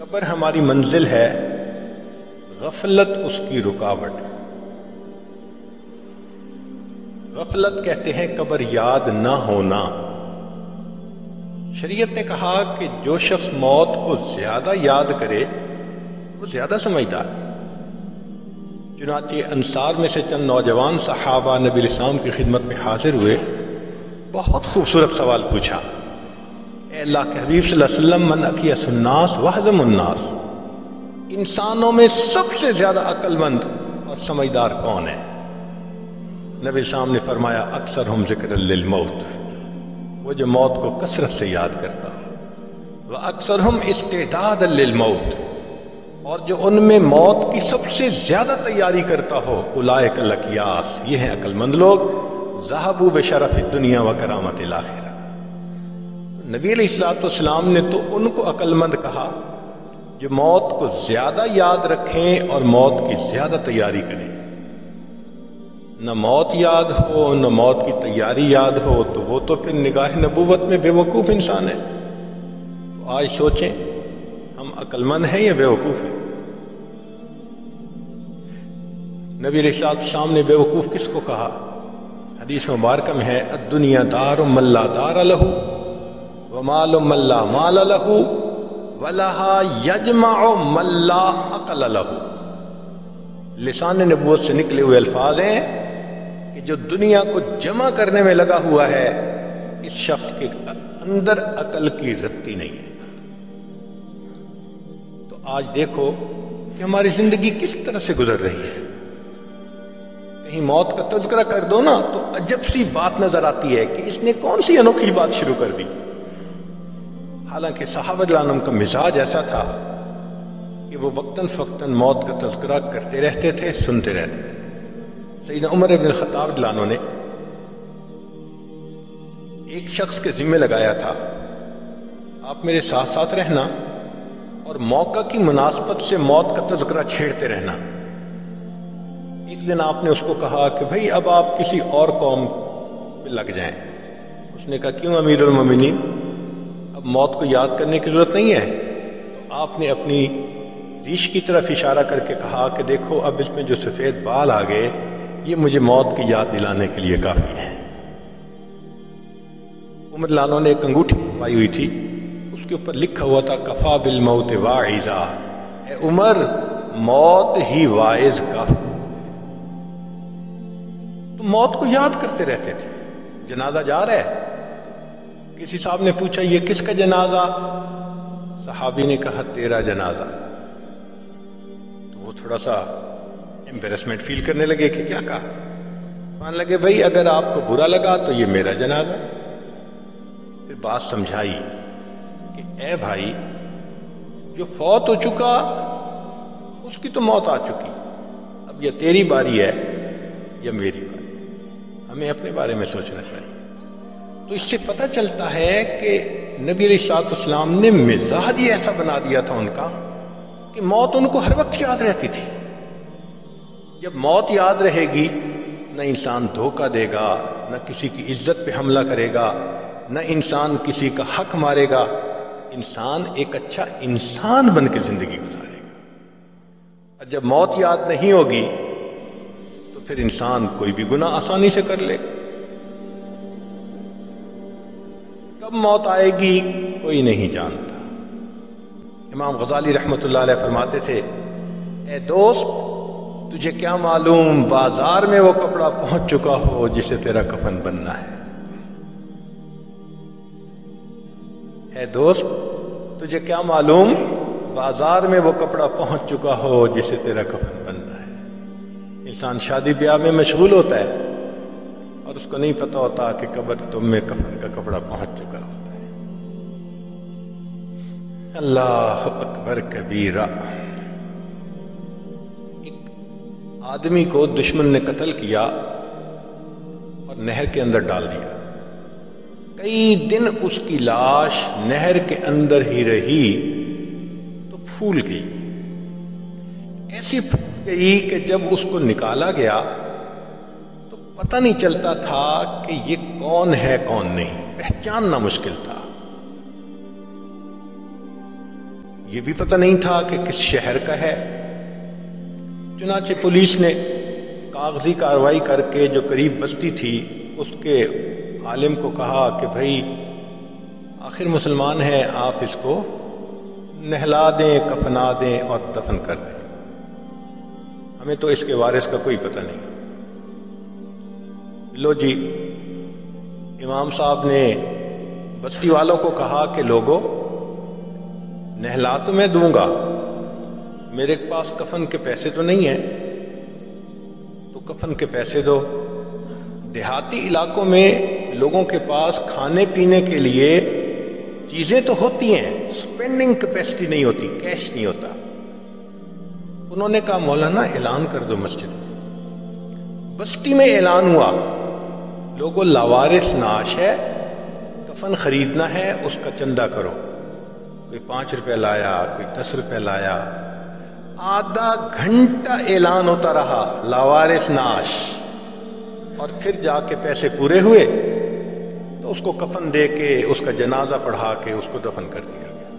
कब्र हमारी मंजिल है। गफलत उसकी रुकावट। गफलत कहते हैं कब्र याद ना होना। शरीयत ने कहा कि जो शख्स मौत को ज़्यादा याद करे, वो ज़्यादा समझदार। चुनाचे अंसार में से चंद नौजवान सहाबा नबी इस्लाम की खिदमत में हाजिर हुए, बहुत खूबसूरत सवाल पूछा। अल्लाह के हबीब वसल्लम, मन अकियासन्नास वाहदमुन्नास इंसानों में सबसे ज़्यादा अक्लमंद और समझदार कौन है? नबी साहब ने फरमाया, अक्सर हम ज़िक्र मौत। वो जो मौत को कसरत से याद करता वह अक्सर हम इस्तेदाद मौत। और जो उनमें मौत की सबसे ज़्यादा तैयारी करता हो उलाय कलकियास ये हैं अक्लमंद लोग, जहाबू बशरफ दुनिया व करामत आखिरा। नबी सलाम ने तो उनको अक्लमंद कहा जो मौत को ज़्यादा याद रखें और मौत की ज़्यादा तैयारी करें। न मौत याद हो, न मौत की तैयारी याद हो तो वो तो फिर निगाह नबूवत में बेवकूफ़ इंसान है। तो आज सोचें, हम अक्लमंद हैं या बेवकूफ़ हैं? नबी साहब ने बेवकूफ़ किसको कहा? हदीस मुबारक में है दुनिया दार मल्ला दार लहू। मल्ला अकल लिसान नबूत से निकले हुए अल्फाज हैं कि जो दुनिया को जमा करने में लगा हुआ है, इस शख्स के अंदर अकल की रत्ती नहीं है। तो आज देखो कि हमारी ज़िंदगी किस तरह से गुजर रही है। कहीं मौत का तस्करा कर दो ना तो अजब सी बात नज़र आती है कि इसने कौन सी अनोखी बात शुरू कर दी? हालाँकि साहब का मिजाज ऐसा था कि वो वक्ता फक्तन मौत का तस्करा करते रहते थे, सुनते रहते थे। सईद उमर इबन खताब लानो ने एक शख्स के जिम्मे लगाया था, आप मेरे साथ साथ रहना और मौका की मुनासबत से मौत का तस्करा छेड़ते रहना। एक दिन आपने उसको कहा कि भाई, अब आप किसी और कौम पे लग जाएँ। उसने कहा, क्यों अमीर उलमिनी अब मौत को याद करने की ज़रूरत नहीं है। तो आपने अपनी रीश की तरफ़ इशारा करके कहा कि देखो, अब इसमें जो सफ़ेद बाल आ गए, ये मुझे मौत की याद दिलाने के लिए काफ़ी है। उमर लानो ने एक अंगूठी पाई हुई थी। उसके ऊपर लिखा हुआ था, कफा बिल मौत वाइजा। उमर, मौत ही वाइज काफ़ी। तो मौत को याद करते रहते थे। जनाजा जा रहा है। किसी साहब ने पूछा, ये किसका जनाजा? सहाबी ने कहा, तेरा जनाजा. तो वो थोड़ा सा एम्बेरसमेंट फील करने लगे कि क्या कहा। मान लगे, भाई, अगर आपको बुरा लगा तो ये मेरा जनाजा। फिर बात समझाई कि, ए भाई, जो फौत हो चुका, उसकी तो मौत आ चुकी। अब यह तेरी बारी है, या मेरी बारी? हमें अपने बारे में सोचना चाहिए। तो इससे पता चलता है कि नबी सलाम ने मिजाज ही ऐसा बना दिया था उनका कि मौत उनको हर वक्त याद रहती थी। जब मौत याद रहेगी, न इंसान धोखा देगा, न किसी की इज़्ज़त पे हमला करेगा, न इंसान किसी का हक मारेगा, इंसान एक अच्छा इंसान बन के ज़िंदगी गुजारेगा। और जब मौत याद नहीं होगी तो फिर इंसान कोई भी गुना आसानी से कर लेगा। कब मौत आएगी, कोई नहीं जानता। इमाम गजाली रहमत फरमाते थे, ए दोस्त, तुझे क्या मालूम, बाज़ार में वो कपड़ा पहुँच चुका हो जिसे तेरा कफन बनना है? ए दोस्त, तुझे क्या मालूम, बाज़ार में वो कपड़ा पहुँच चुका हो जिसे तेरा कफन बनना है? इंसान शादी ब्याह में मशगूल होता है। और उसको नहीं पता होता कि कब्र तुम में कफन का कपड़ा पहुँच चुका होता है। अल्लाह अकबर कबीरा। एक आदमी को दुश्मन ने कत्ल किया और नहर के अंदर डाल दिया। कई दिन उसकी लाश नहर के अंदर ही रही तो फूल गई। ऐसी फूल गई कि जब उसको निकाला गया पता नहीं चलता था कि ये कौन है, कौन नहीं। पहचानना मुश्किल था। ये भी पता नहीं था कि किस शहर का है। चुनाचे पुलिस ने कागज़ी कार्रवाई करके जो करीब बस्ती थी, उसके आलिम को कहा कि भाई, आखिर मुसलमान है, आप इसको नहला दें, कफना दें और दफन कर दें। हमें तो इसके वारिस का कोई पता नहीं। लो जी, इमाम साहब ने बस्ती वालों को कहा कि लोगों नहला तो मैं दूँगा, मेरे पास कफन के पैसे तो नहीं है तो कफन के पैसे दो। देहाती इलाकों में लोगों के पास खाने पीने के लिए चीज़ें तो होती हैं स्पेंडिंग कैपेसिटी नहीं होती कैश नहीं होता। उन्होंने कहा, मौलाना, ऐलान कर दो मस्जिद में। बस्ती में ऐलान हुआ। लोगों लावारिस नाश है, कफन खरीदना है, उसका चंदा करो। कोई पाँच रुपए लाया, कोई दस रुपए लाया। आधा घंटा ऐलान होता रहा, लावारिस नाश। और फिर जाके पैसे पूरे हुए तो उसको कफन दे के उसका जनाजा पढ़ा के उसको दफन कर दिया गया।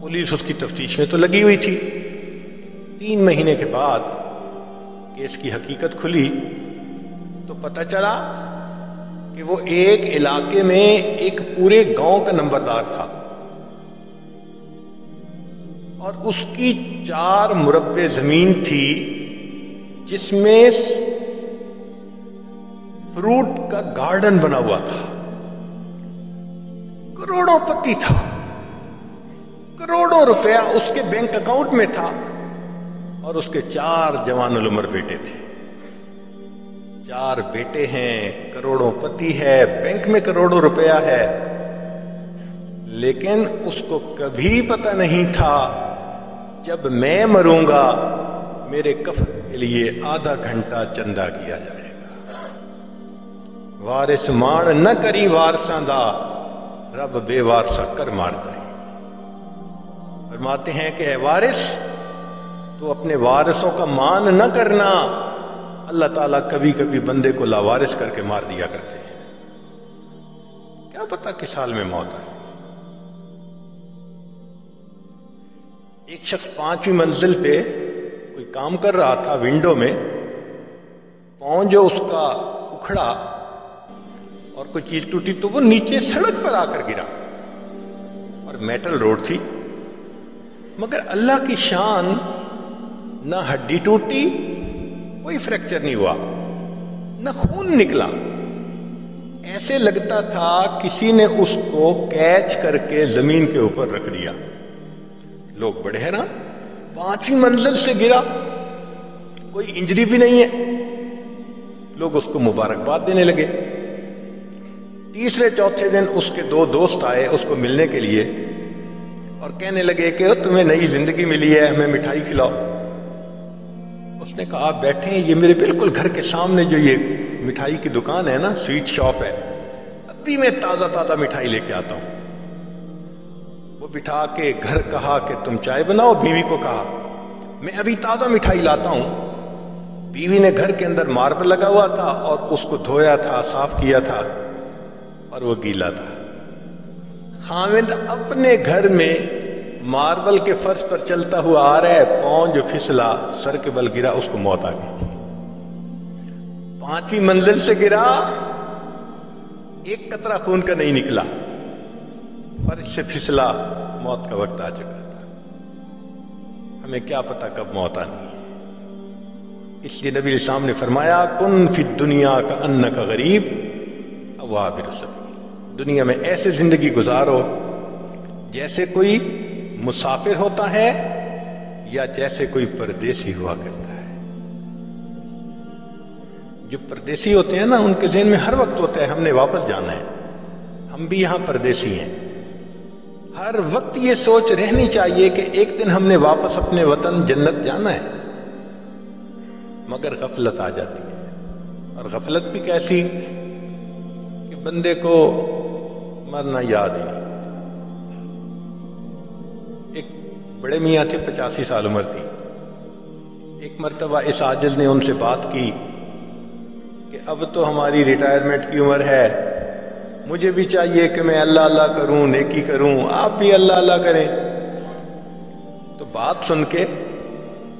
पुलिस उसकी तफ्तीश में तो लगी हुई थी। तीन महीने के बाद केस की हकीकत खुली। तो पता चला कि वो एक इलाके में एक पूरे गाँव का नंबरदार था। और उसकी चार मुरब्बे ज़मीन थी, जिसमें फ्रूट का गार्डन बना हुआ था। करोड़ों पति था। करोड़ों रुपया उसके बैंक अकाउंट में था और उसके चार जवान उम्र बेटे थे। चार बेटे हैं, करोड़ों पति है, बैंक में करोड़ों रुपया है। लेकिन उसको कभी पता नहीं था, जब मैं मरूँगा, मेरे कफ के लिए आधा घंटा चंदा किया जाएगा। वारिस मान न करी वारसा दा रब बेवारसा कर मारता दे फरमाते हैं कि वारिस तो अपने वारिसों का मान न करना। अल्लाह ताला कभी कभी बंदे को लावारिस करके मार दिया करते हैं। क्या पता किस हाल में मौत है एक शख्स पांचवी मंजिल पे कोई काम कर रहा था विंडो में पाँव जो उसका उखड़ा और कोई चीज़ टूटी तो वो नीचे सड़क पर आकर गिरा। और मेटल रोड थी। मगर अल्लाह की शान, ना हड्डी टूटी कोई फ्रैक्चर नहीं हुआ। न खून निकला। ऐसे लगता था किसी ने उसको कैच करके ज़मीन के ऊपर रख दिया। लोग बड़े हैरान। पांचवी मंजिल से गिरा। कोई इंजरी भी नहीं है। लोग उसको मुबारकबाद देने लगे। तीसरे चौथे दिन उसके दो दोस्त आए उसको मिलने के लिए और कहने लगे कि तुम्हें नई ज़िंदगी मिली है, हमें मिठाई खिलाओ। उसने कहा बैठे ये मेरे बिल्कुल घर के सामने जो ये मिठाई की दुकान है ना, स्वीट शॉप है। अभी मैं ताज़ा ताज़ा मिठाई लेके आता हूँ। वो बिठा के घर कहा कि, तुम चाय बनाओ? बीवी को कहा, मैं अभी ताज़ा मिठाई लाता हूँ। बीवी ने घर के अंदर मार्बल लगा हुआ था और उसको धोया था, साफ़ किया था और वो गीला था। खामिद अपने घर में मार्बल के फर्श पर चलता हुआ आ रहा है पाँव जो फिसला, सर के बल गिरा, उसको मौत आ गई। पांचवी मंजिल से गिरा, एक कतरा खून का नहीं निकला। फर्श से फिसला, मौत का वक्त आ चुका था। हमें क्या पता कब मौत आनी है। इसलिए नबी इस्लाम ने फरमाया, कुन फिर दुनिया का अन्न का गरीब अब अवाबिर दुनिया में ऐसे ज़िंदगी गुजारो, जैसे कोई मुसाफिर होता है या जैसे कोई परदेसी हुआ करता है? जो परदेसी होते हैं ना, उनके जहन में हर वक्त होता है, हमने वापस जाना है। हम भी यहाँ परदेसी हैं। हर वक्त ये सोच रहनी चाहिए कि एक दिन हमने वापस अपने वतन जन्नत जाना है। मगर गफलत आ जाती है। और गफलत भी कैसी? कि बंदे को मरना याद ही बड़े मियाँ थे, पचासी साल उम्र थी। एक मरतबा इस आजिज ने उनसे बात की कि अब तो हमारी रिटायरमेंट की उम्र है। मुझे भी चाहिए कि मैं अल्लाह अल्लाह करूँ, नेकी करूँ, आप भी अल्लाह अल्लाह करें। तो बात सुन के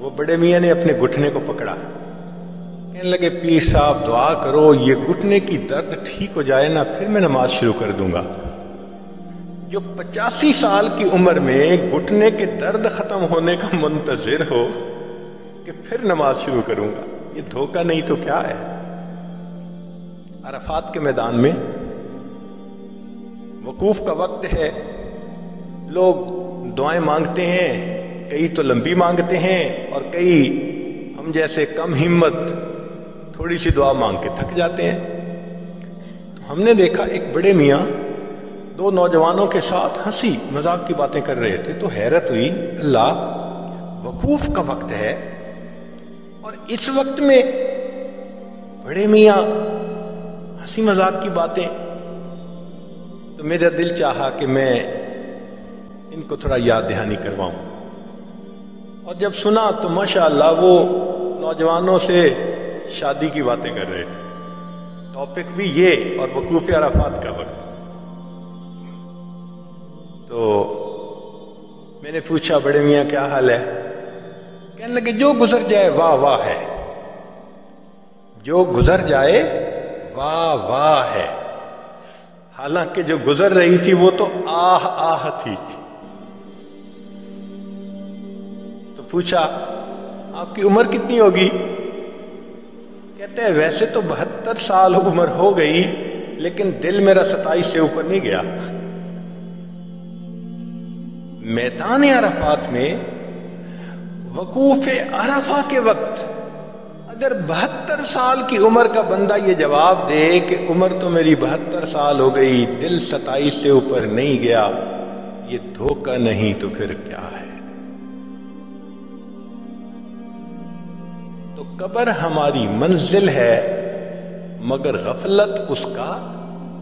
वो बड़े मियाँ ने अपने घुटने को पकड़ा। कहने लगे, पीर साहब, दुआ करो, ये घुटने की दर्द ठीक हो जाए ना, फिर मैं नमाज़ शुरू कर दूँगा। जो पचासी साल की उम्र में घुटने के दर्द खत्म होने का मुंतजर हो कि फिर नमाज़ शुरू करूँगा। ये धोखा नहीं तो क्या है? अरफात के मैदान में वकूफ का वक्त है। लोग दुआएँ मांगते हैं, कई तो लंबी मांगते हैं और कई हम जैसे कम हिम्मत थोड़ी सी दुआ मांग के थक जाते हैं। तो हमने देखा एक बड़े मियाँ दो नौजवानों के साथ हँसी मज़ाक की बातें कर रहे थे तो हैरत हुई, अल्लाह, वकूफ का वक्त है, और इस वक्त में बड़े मियाँ हँसी मज़ाक की बातें तो मेरा दिल चाहा कि मैं इनको थोड़ा याद दहानी करवाऊं। और जब सुना तो माशाल्लाह वो नौजवानों से शादी की बातें कर रहे थे। टॉपिक भी ये, और वकूफ अराफात का वक्त। तो मैंने पूछा, बड़े मियाँ, क्या हाल है? कहने लगे, जो गुजर जाए, वाह वाह है। जो गुजर जाए, वाह वाह है। हालाँकि जो गुजर रही थी, वो तो आह आह थी। तो पूछा, आपकी उम्र कितनी होगी? कहते हैं वैसे तो बहत्तर साल उम्र हो गई, लेकिन दिल मेरा सताइस से ऊपर नहीं गया। मैदान अरफात में, वकूफ अरफा के वक्त, अगर बहत्तर साल की उम्र का बंदा ये जवाब दे कि उम्र तो मेरी बहत्तर साल हो गई, दिल सताईस से ऊपर नहीं गया, ये धोखा नहीं तो फिर क्या है? तो कबर हमारी मंजिल है, मगर गफलत उसका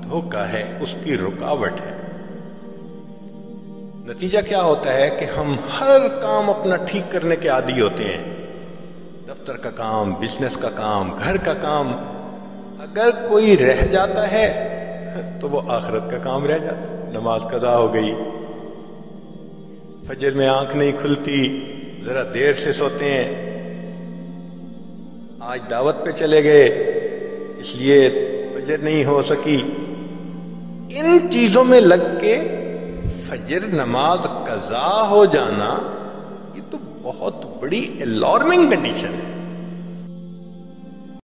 धोखा है, उसकी रुकावट है। नतीजा क्या होता है कि हम हर काम अपना ठीक करने के आदि होते हैं। दफ्तर का काम बिज़नेस का काम, घर का काम, अगर कोई रह जाता है तो वो आखिरत का काम रह जाता है। नमाज़ कदा हो गई, फजर में आँख नहीं खुलती, जरा देर से सोते हैं, आज दावत पे चले गए, इसलिए फजर नहीं हो सकी। इन चीज़ों में लग के फजर नमाज़ कजा हो जाना ये तो बहुत बड़ी अलॉर्मिंग कंडीशन है।